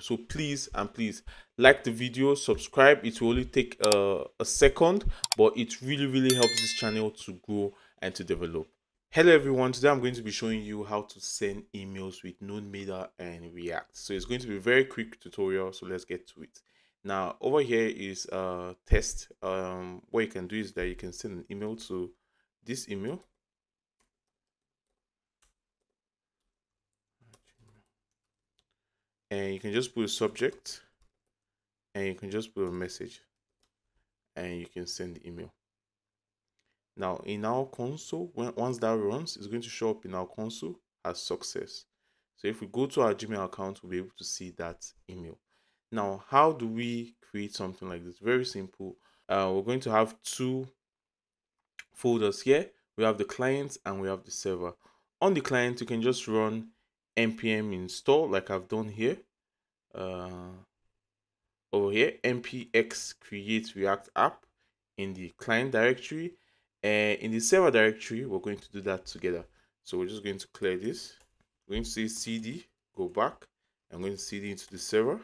so please and please like the video subscribe. It will only take uh, a second but it really really helps this channel to grow and to develop. Hello everyone. Today i'm going to be showing you how to send emails with NodeMailer and react. So it's going to be a very quick tutorial so let's get to it. Now over here is a test. Um what you can do is that you can send an email to this email and you can just put a subject and you can just put a message and you can send the email. Now in our console when once that runs it's going to show up in our console as success. So if we go to our gmail account we'll be able to see that email. Now how do we create something like this? Very simple. Uh, we're going to have two folders here. We have the client and we have the server. On the client you can just run npm install like I've done here. Uh, over here, npx create react app in the client directory and in the server directory, we're going to do that together. So we're just going to clear this. We're going to say cd, go back. I'm going to cd into the server.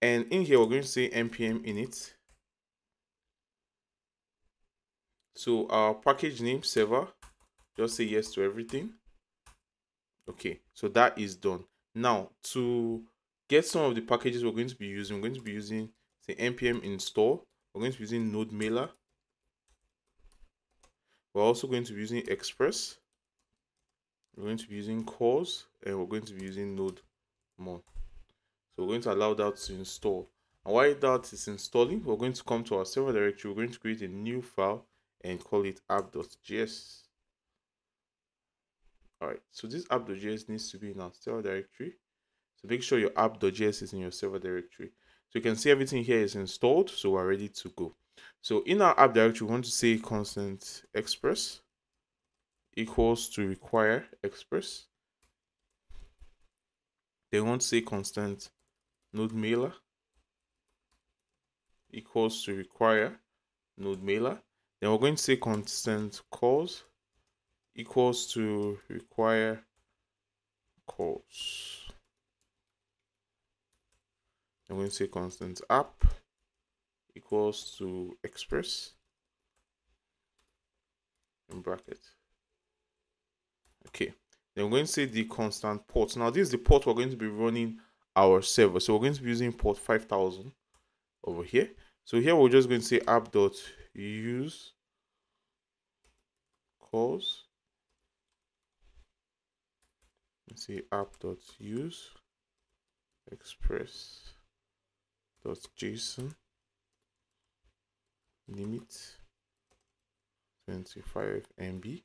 And in here, we're going to say npm init. So our package name server, just say yes to everything okay so that is done. Now to get some of the packages we're going to be using we're going to be using the npm install we're going to be using NodeMailer we're also going to be using express. We're going to be using CORS and we're going to be using node mon so we're going to allow that to install. And while that is installing we're going to come to our server directory. We're going to create a new file and call it app.js all right so this app.js needs to be in our server directory. So make sure your app.js is in your server directory. So you can see everything here is installed so we're ready to go. So in our app directory we want to say constant express equals to require express. Then we want to say constant NodeMailer equals to require NodeMailer then we're going to say constant CORS equals to require CORS. I'm going to say constant app equals to express in bracket. Okay, then we're going to say the constant port. Now this is the port we're going to be running our server. So we're going to be using port 5000 over here. So here we're just going to say app.use CORS let's see app.use express.json limit 25 MB.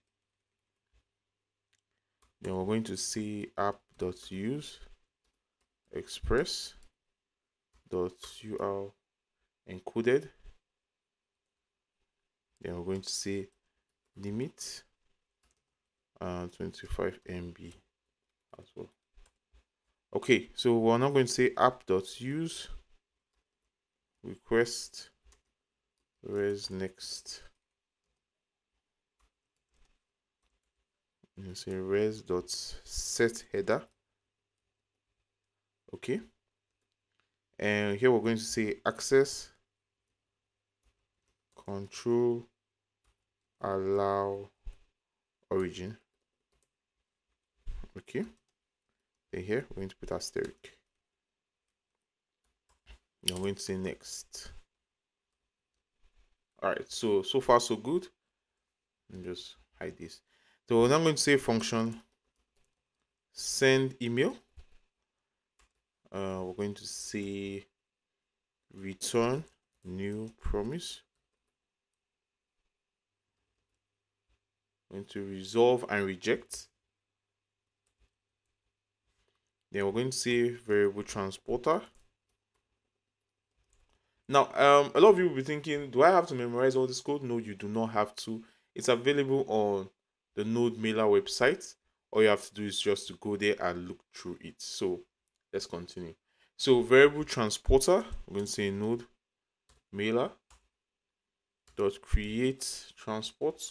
Then we're going to see app.use express.ur encoded. Then we're going to see limit uh, 25 MB as well. Okay, so we're now going to say app.use request res next. You say res dot set header. Okay. And here we're going to say access control allow origin. Okay here. We're going to put asterisk Now, I'm going to say next. All right so so far so good. And just hide this. So we're now going to say function. Send email. Uh, we're going to say return new promise. Going to resolve and reject then we're going to say variable transporter. Now, um, a lot of you will be thinking, do I have to memorize all this code? No, you do not have to. It's available on the NodeMailer website. All you have to do is just to go there and look through it. So let's continue. So variable transporter, we're going to say node mailer dot create transport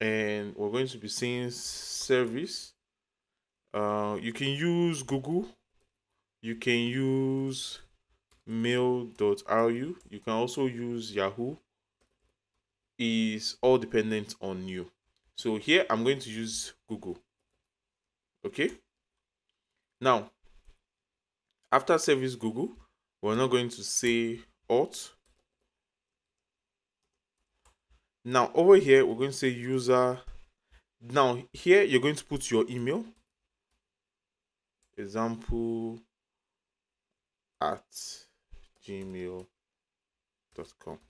and we're going to be seeing service. Uh, you can use google. You can use mail.ru you can also use yahoo. Is all dependent on you. So here i'm going to use google. Okay? Now after service google we're not going to say auth now over here we're going to say user now here you're going to put your email. Example at gmail.com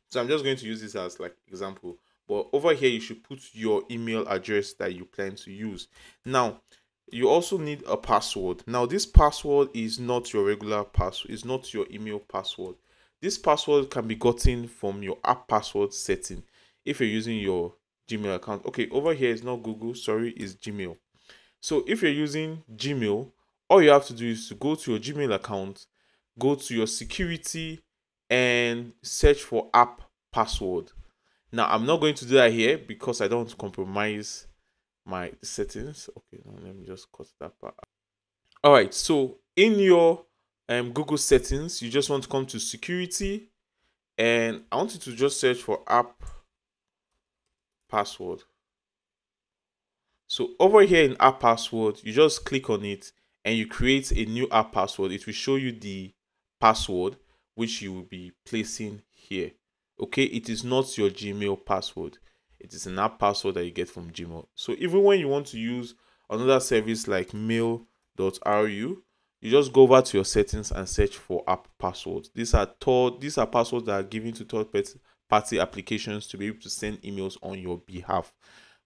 so i'm just going to use this as like example. But over here you should put your email address that you plan to use. Now you also need a password. Now this password is not your regular password it's not your email password. This password can be gotten from your app password setting if you're using your Gmail account. Okay, over here is not Google, sorry, is Gmail. So if you're using Gmail, all you have to do is to go to your Gmail account, go to your security, and search for app password. Now I'm not going to do that here because I don't compromise my settings. Okay, now let me just cut that part. All right, so in your um, Google settings, you just want to come to security, and I want you to just search for app password. So over here in app password, you just click on it and you create a new app password. It will show you the password which you will be placing here. Okay, it is not your Gmail password. It is an app password that you get from Gmail. So even when you want to use another service like mail.ru, you just go over to your settings and search for app passwords. These are third, these are passwords that are given to third party applications to be able to send emails on your behalf.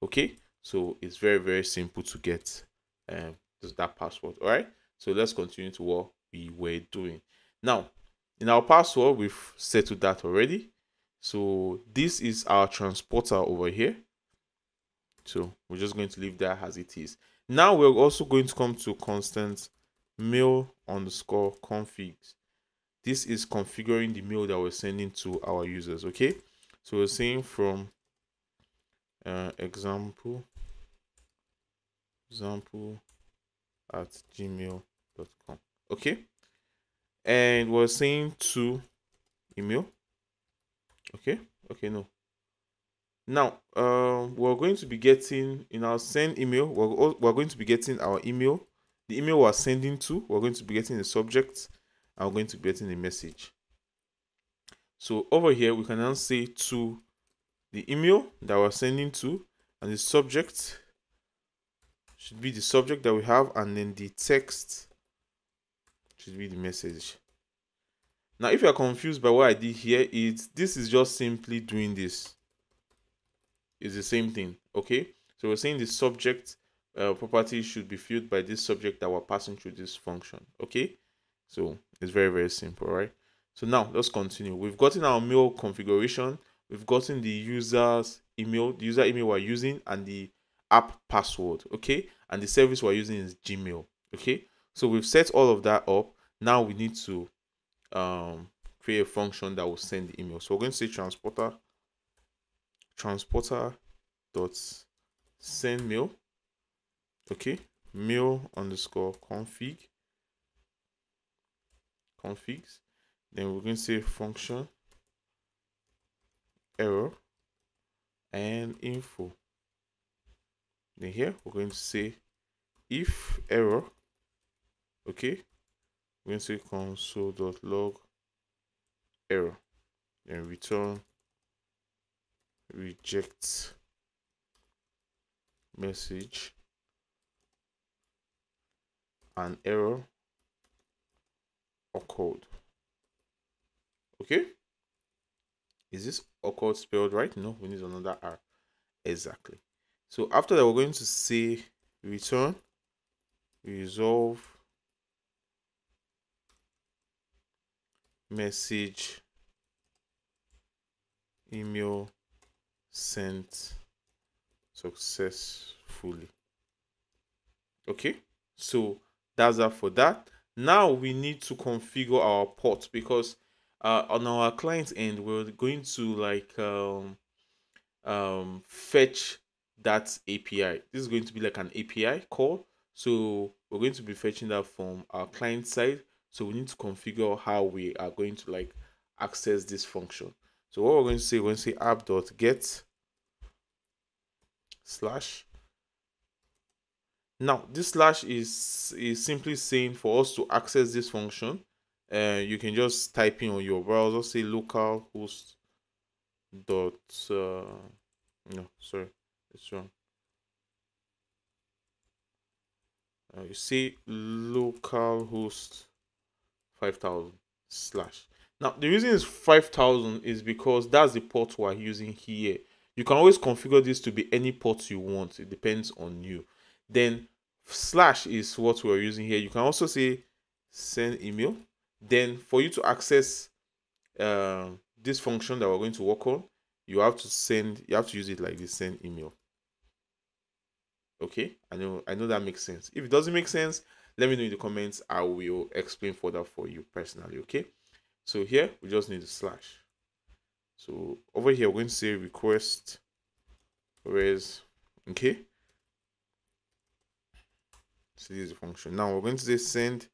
Okay, so it's very very simple to get um that password. All right, so let's continue to what we were doing. Now, in our password, we've settled that already. So this is our transporter over here. So we're just going to leave that as it is. Now we're also going to come to constant mail underscore configs this is configuring the mail that we're sending to our users okay? So we're saying from uh, example example at gmail.com okay? And we're saying to email okay? Okay no. Now um we're going to be getting in our send email we're, we're going to be getting our email. The email we're sending to we're going to be getting the subject I'm going to be getting a message. So over here, we can now say to the email that we're sending to, and the subject should be the subject that we have, and then the text should be the message. Now, if you're confused by what I did here, it's this is just simply doing this. It's the same thing, okay? So we're saying the subject uh, property should be filled by this subject that we're passing through this function, okay? So it's very, very simple, right? So now let's continue. We've gotten our mail configuration. We've gotten the user's email, the user email we're using, and the app password, okay? And the service we're using is Gmail, okay? So we've set all of that up. Now we need to um, create a function that will send the email. So we're going to say transporter transporter dot send mail okay mail underscore config configs then we're going to say function error and info. Then here we're going to say if error okay? We're going to say console.log error. And return reject message an error occurred. Okay? Is this occurred spelled right? No, we need another R. Exactly. So after that, we're going to say return, resolve, message, email sent successfully. Okay, so that's that for that now we need to configure our port because uh, on our client end we're going to like um, um, fetch that API. This is going to be like an API call. So we're going to be fetching that from our client side. So we need to configure how we are going to like access this function. So what we're going to say, we're going to say app.get slash. Now this slash is is simply saying for us to access this function, uh, you can just type in on your browser, say localhost dot uh, no sorry it's wrong. Uh, you see localhost 5000 slash. Now the reason is 5000 is because that's the port we're using here. You can always configure this to be any port you want. It depends on you. Then slash is what we're using here. You can also say send email. Then for you to access uh, this function that we're going to work on you have to send you have to use it like this send email. Okay? I know i know that makes sense. If it doesn't make sense let me know in the comments. I will explain further for you personally okay? So here we just need a slash. So over here we're going to say request res okay so this is the function. Now we're going to say send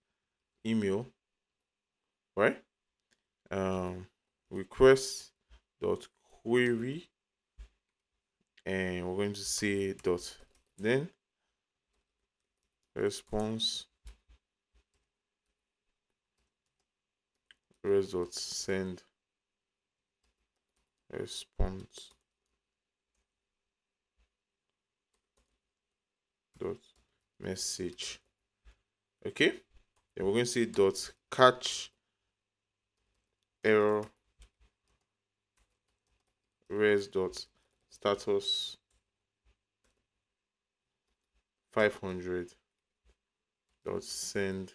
email right? Um request dot query and we're going to say dot then response result send response dot message. Okay? Then we're going to say dot catch error res dot status 500 dot send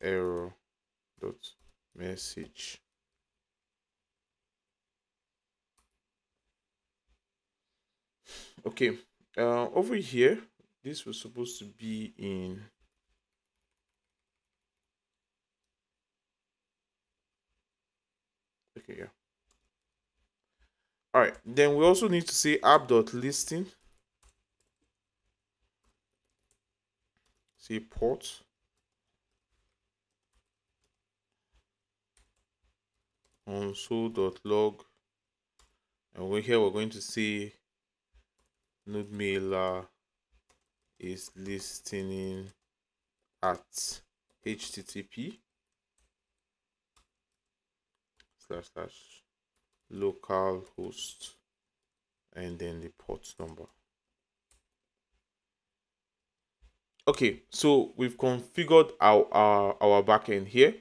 error dot message. Okay uh over here this was supposed to be in okay yeah. All right then we also need to say app.listing see port. Console.log and we here we're going to see node mailer is listening at http slash slash localhost and then the port number. Okay so we've configured our our, our backend here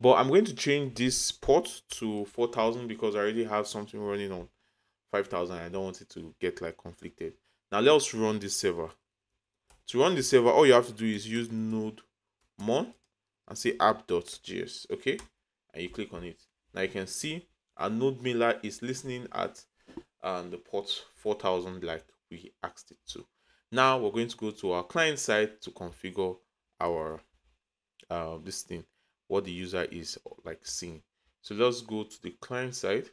but i'm going to change this port to 4000 because i already have something running on 5000 i don't want it to get like conflicted. Now let's run this server to run the server all you have to do is use node mon and say app.js okay? And you click on it. Now you can see and node mailer is listening at um, the port 4000 like we asked it to. Now we're going to go to our client side to configure our uh, this thing what the user is like seeing. So let's go to the client side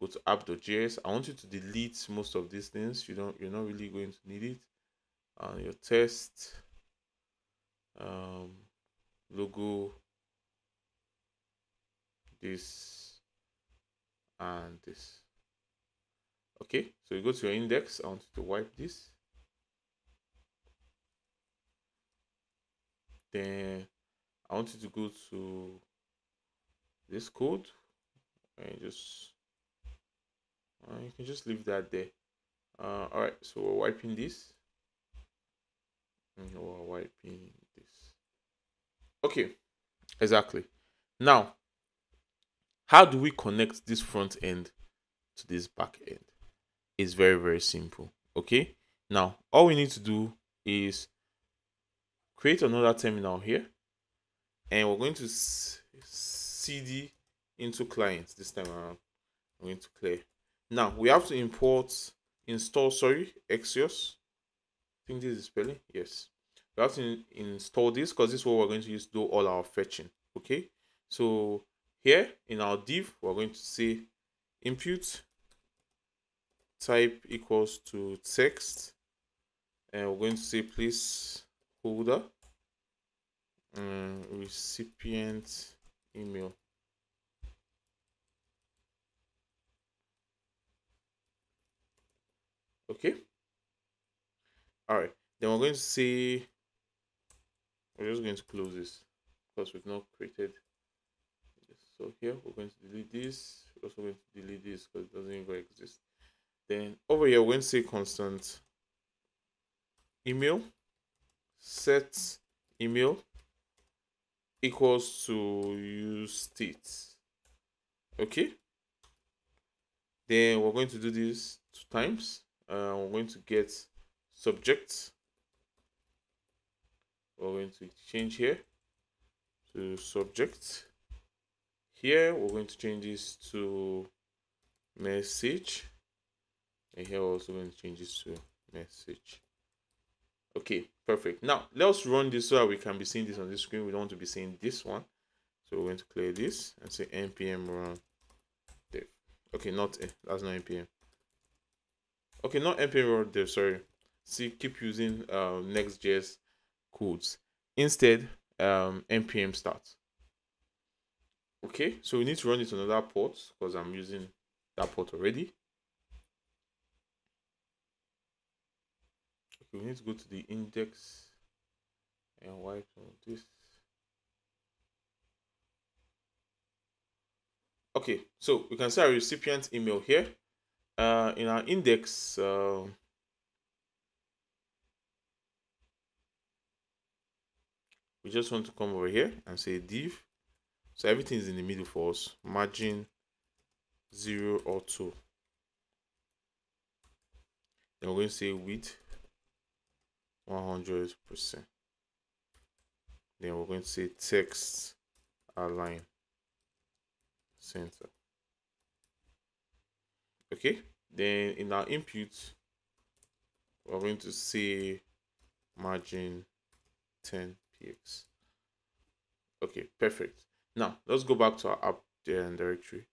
go to app.js i want you to delete most of these things. You don't you're not really going to need it and your test um logo this and this. Okay so you go to your index. I want to wipe this. Then i want you to go to this code. And just uh, you can just leave that there. Uh, all right so we're wiping this we're wiping this okay exactly now how do we connect this front end to this back end? It's very, very simple. Okay. Now, all we need to do is create another terminal here. And we're going to cd into client this time around. I'm going to clear. Now, we have to import, install, sorry, Axios. Think this is spelling. Yes. We have to install this because this is what we're going to use to do all our fetching. Okay. So here in our div, we're going to say input type equals to text and we're going to say please holder um, recipient email okay all right then we're going to say we're just going to close this because we've not created this. so here we're going to delete this. We're also going to delete this because it doesn't even exist. Then over here we're going to say constant email. Set email equals to use state. Okay? Then we're going to do this two times. Uh, we're going to get subject we're going to change here to subject here we're going to change this to message. And here we're also going to change this to message. Okay perfect. Now let's run this so that we can be seeing this on the screen. We don't want to be seeing this one. So we're going to clear this and say npm run dev okay not eh, that's not npm. Okay not npm run dev sorry see keep using uh, next.js codes. Instead um npm start okay so we need to run it on another port because i'm using that port already. Okay we need to go to the index and wipe this. Okay so we can see our recipient email here. Uh in our index uh, we just want to come over here and say div. So everything is in the middle for us. Margin 0 or 2 then we're going to say width 100 percent. Then we're going to say text align center. Okay? Then in our input we're going to say margin 10 px okay perfect. Now let's go back to our app um, directory.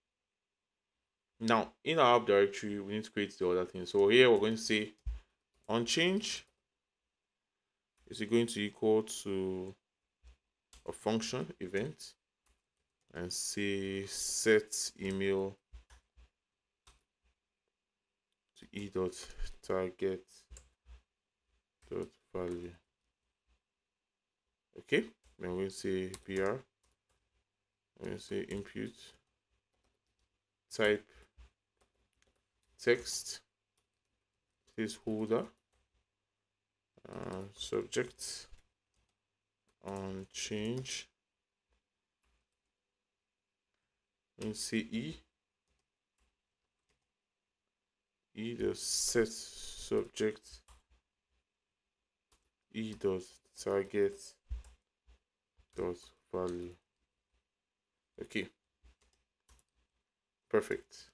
Now in our app directory we need to create the other thing. So here we're going to say on change is it going to equal to a function event and say set email to e dot target dot value okay then we're say pr to say input type text placeholder uh, subject on change. And say e. E the set subject e dot target dot value. Okay. Perfect.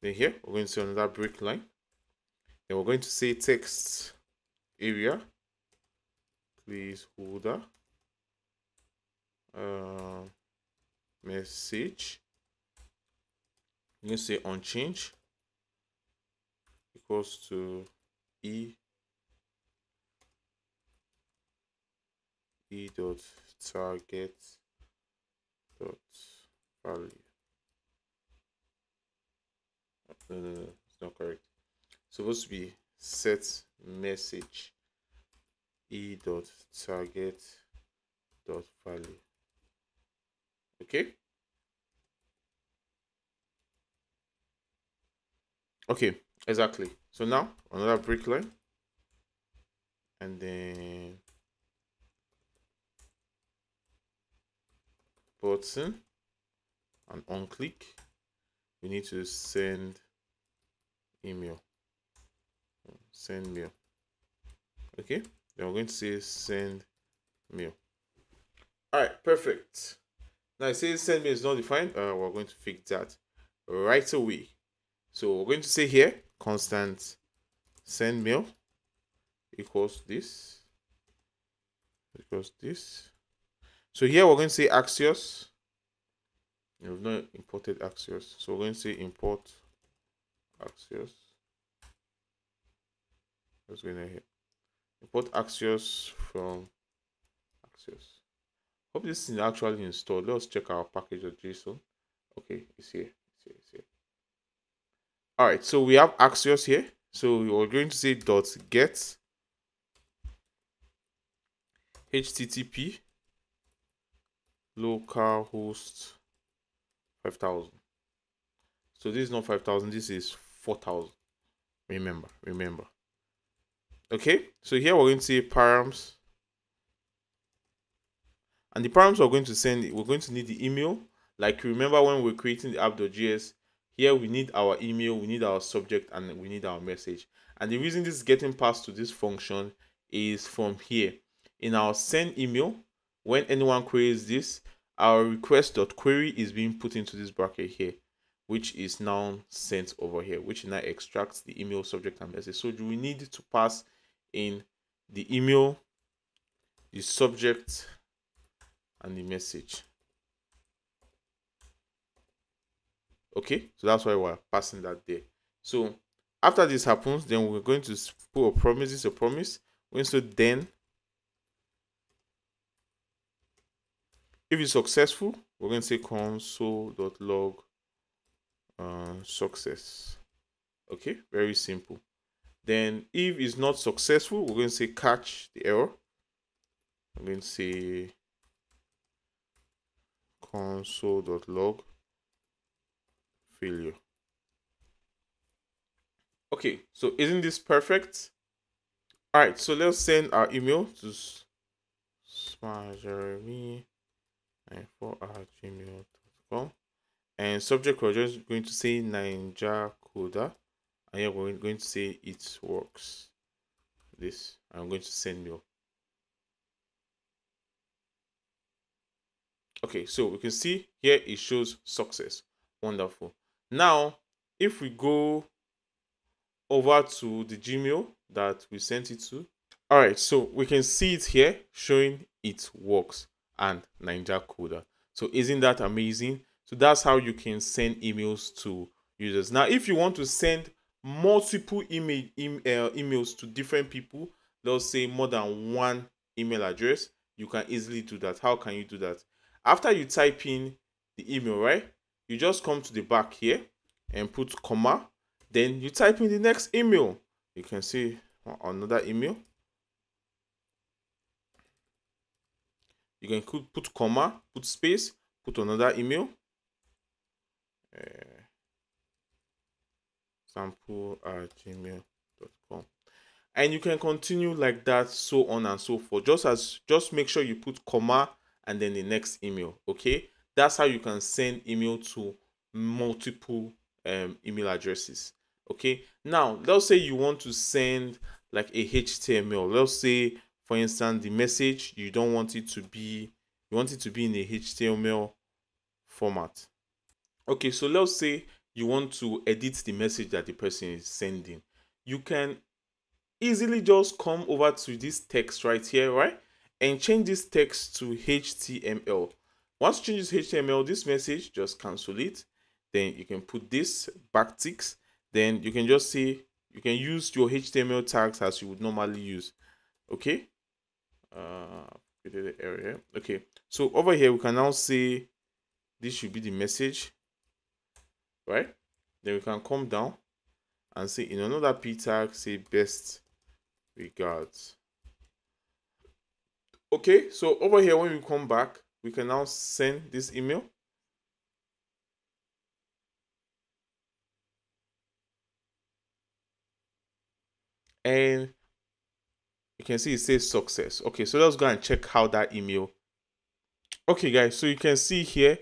Then here we're going to another break line. Then we're going to say text area. Placeholder uh, message. You say on change equals to e e dot target dot value. No it's not correct. Supposed to be set message e dot target dot value. Okay? Okay exactly. So now another break line. And then button and on click we need to send email. Send mail. Okay then we're going to say send mail. All right perfect. Now it says send mail is not defined uh, we're going to fix that right away. So we're going to say here constant send mail equals this equals this so here we're going to say axios we've not imported axios so we're going to say import Axios. Let's go in here. Import Axios from Axios. Hope this is actually installed. Let's check our package.json. Okay, it's here. It's here. It's here. All right, so we have Axios here. So we're going to say dot get http localhost 5000 so this is not 5000 this is 4000 remember remember. Okay so here we're going to say params. And the params we're going to send we're going to need the email. Like remember when we're creating the app.js here we need our email we need our subject and we need our message. And the reason this is getting passed to this function is from here. In our send email when anyone queries this our request.query is being put into this bracket here which is now sent over here, which now extracts the email subject and message. So we need to pass in the email, the subject, and the message. Okay, so that's why we're passing that there. So after this happens, then we're going to put a promise. Is a promise. We're to then, if it's successful, we're going to say console.log uh, success. Okay very simple. Then if it's not successful we're going to say catch the error. I'm going to say console.log failure. Okay so isn't this perfect? All right so let's send our email to smartjeremy at gmail.com and subject we're just going to say ninja coder and here we're going to say it works. This i'm going to send you. Okay so we can see here it shows success. Wonderful. Now if we go over to the gmail that we sent it to. All right so we can see it here showing it works and ninja coder so isn't that amazing so that's how you can send emails to users. Now, if you want to send multiple email, email uh, emails to different people, let's say more than one email address, you can easily do that. How can you do that? After you type in the email, right? You just come to the back here and put comma. Then you type in the next email. You can see another email. You can put comma, put space, put another email. Uh, sample at gmail.com and you can continue like that so on and so forth. Just as just make sure you put comma and then the next email okay? That's how you can send email to multiple um, email addresses okay? Now let's say you want to send like a html let's say for instance the message you don't want it to be you want it to be in a html format. Okay so let's say you want to edit the message that the person is sending. You can easily just come over to this text right here right and change this text to html once you change this html this message just cancel it. Then you can put this backticks then you can just say you can use your html tags as you would normally use. Okay uh area okay so over here we can now say this should be the message right? Then we can come down and say in another p tag, say best regards. Okay, so over here, when we come back, we can now send this email. And you can see it says success. Okay, so let's go and check how that email. Okay, guys, so you can see here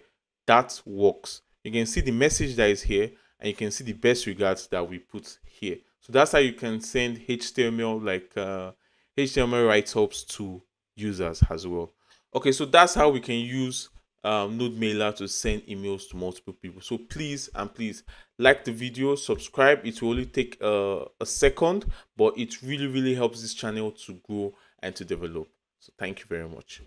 that works you can see the message that is here and you can see the best regards that we put here so that's how you can send html like uh, html write-ups to users as well okay so that's how we can use um, node mailer to send emails to multiple people. So please and please like the video subscribe. It will only take uh, a second but it really really helps this channel to grow and to develop. So thank you very much